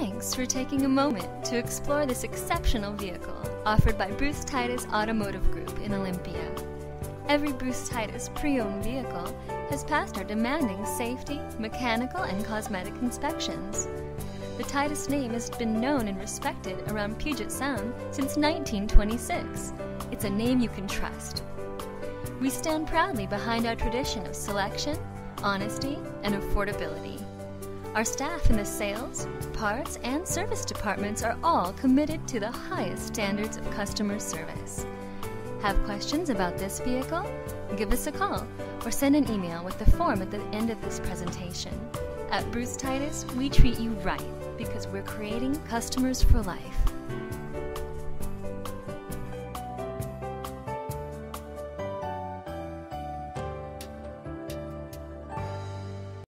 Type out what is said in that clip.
Thanks for taking a moment to explore this exceptional vehicle offered by Bruce Titus Automotive Group in Olympia. Every Bruce Titus pre owned vehicle has passed our demanding safety, mechanical, and cosmetic inspections. The Titus name has been known and respected around Puget Sound since 1926. It's a name you can trust. We stand proudly behind our tradition of selection, honesty, and affordability. Our staff in the sales, parts, and service departments are all committed to the highest standards of customer service. Have questions about this vehicle? Give us a call or send an email with the form at the end of this presentation. At Bruce Titus, we treat you right because we're creating customers for life.